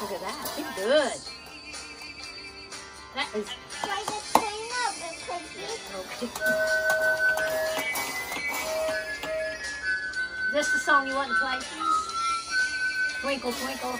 Look at that. He's Good. That is Try to clean up because cookie. okay. Is this the song you want to play? Twinkle, twinkle.